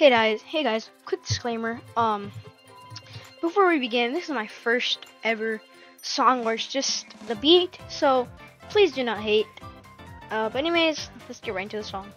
Hey guys, hey guys, quick disclaimer. Um, before we begin, this is my first ever song where it's just the beat, so please do not hate. Uh, but anyways, let's get right into the song.